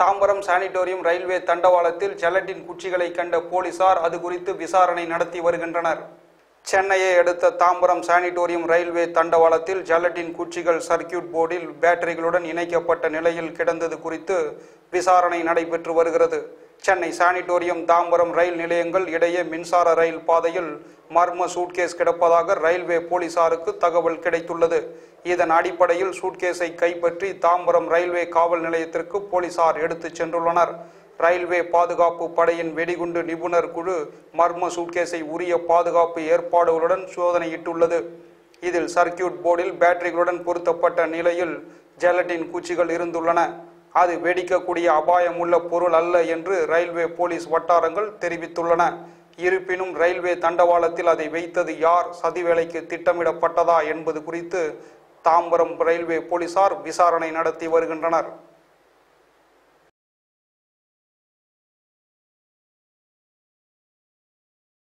Tambaram sanatorium railway தண்டவாளத்தில் gelatin குச்சிகளை கண்ட போலீசார் அது குறித்து விசாரணை நடத்தி வருகின்றனர். சென்னையை அடுத்த தாம்பரம் சானிட்டோரியம் ரயில்வே தண்டவாளத்தில் ஜெலட்டின் குச்சிகள் சர்க்கியூட் போர்டில் பேட்டரிகளுடன் இணைக்கப்பட்ட நிலையில் கிடந்தது குறித்து விசாரணை நடைபெற்று வருகிறது. சென்னை சானிட்டோரியம் தாம்பரம் ரயில் நிலையங்கள் இடையே மின்சார ரயில் பாதையில் மர்ம சூட்கேஸ் கிடப்பதாக ரயில்வே போலீசாருக்கு தகவல் கிடைத்துள்ளது. இதன் அடிப்படையில் சூட்கேஸை கைப்பற்றி தாம்பரம் ரயில்வே காவல் நிலையத்திற்கு போலீசார் எடுத்துச் சென்றுள்ளனர். ரயில்வே பாதுகாப்பு படையின் வெடிகுண்டு நிபுணர் குழு மர்ம சூட்கேஸை உரிய பாதுகாப்பு ஏற்பாடுகளுடன் சோதனையிட்டுள்ளது. இதில் சர்க்கியூட் போர்டில் பேட்டரிகளுடன் பொருத்தப்பட்ட நிலையில் ஜெலட்டின் குச்சிகள் இருந்துள்ளன. அது வெடிக்கக்கூடிய அபாயமுள்ள பொருள் அல்ல என்று ரயில்வே போலீஸ் வட்டாரங்கள் தெரிவித்துள்ளன. இருப்பினும் ரயில்வே தண்டவாளத்தில் அதை வைத்தது யார்? சதிவேலைக்கு திட்டமிடப்பட்டதா என்பது குறித்து தாம்பரம் ரயில்வே போலீசார் விசாரணை நடத்தி வருகின்றனர்.